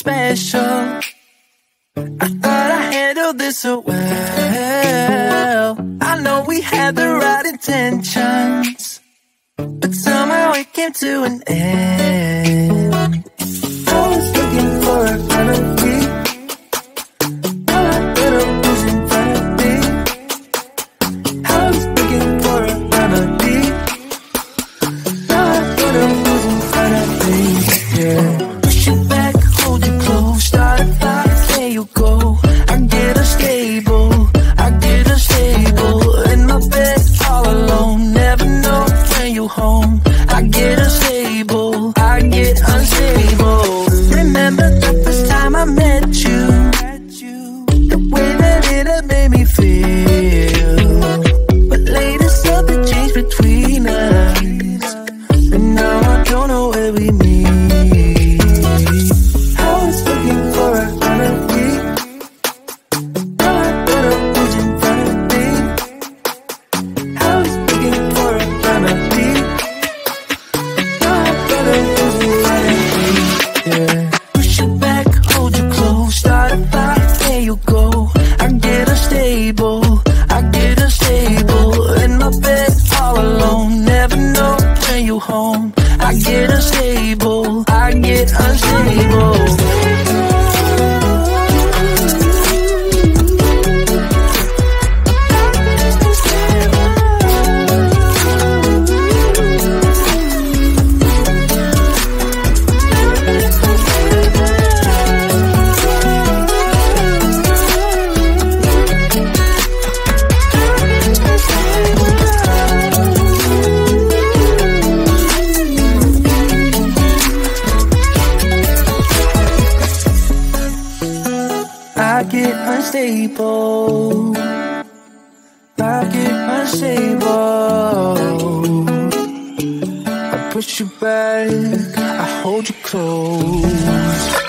special. I thought I handled this so well. I know we had the right intentions, but somehow it came to an end. home. I get staple. my unstable. I push you back, I hold you close.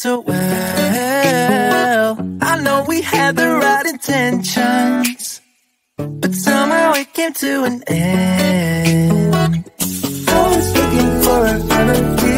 so well. I know we had the right intentions, but somehow it came to an end. I was looking for a remedy.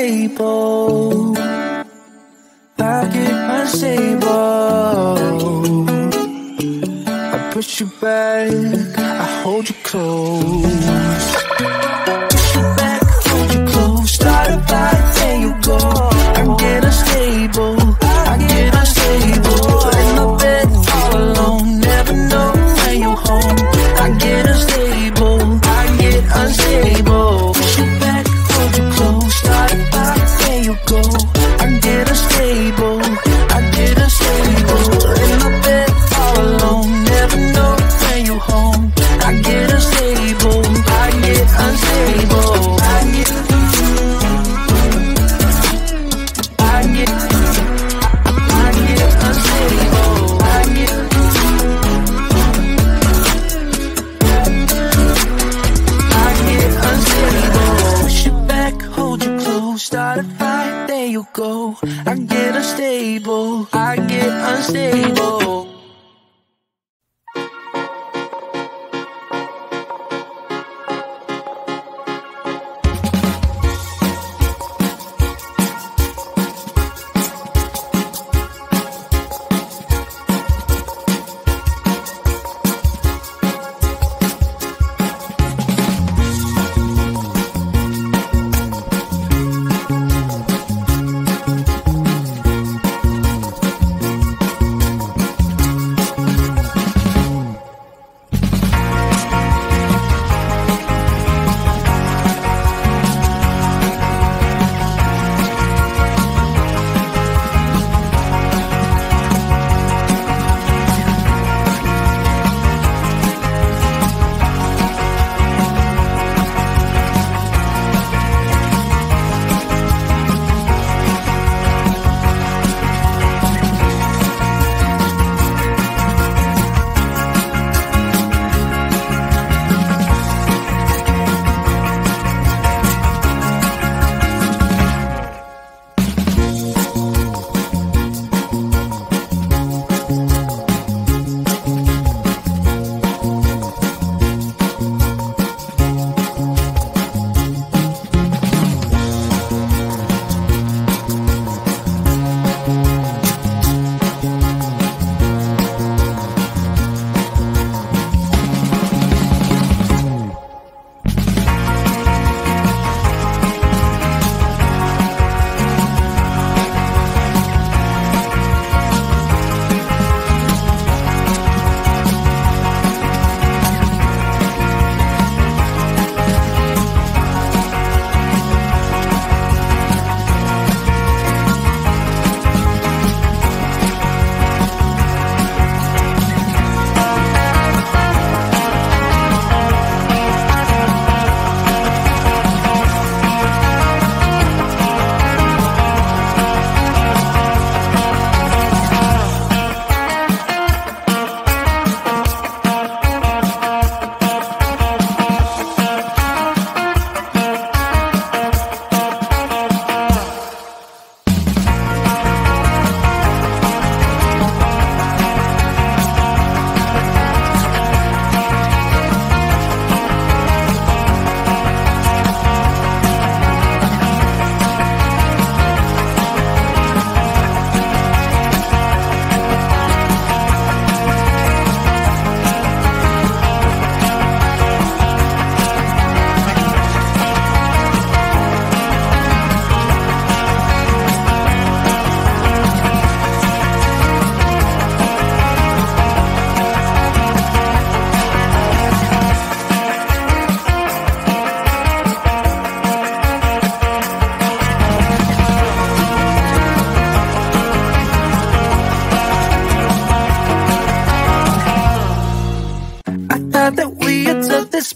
unstable. my unstable. I push you back, I hold you close. I get unstable, I get unstable.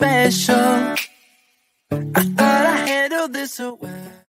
Special. I thought I handled this so well.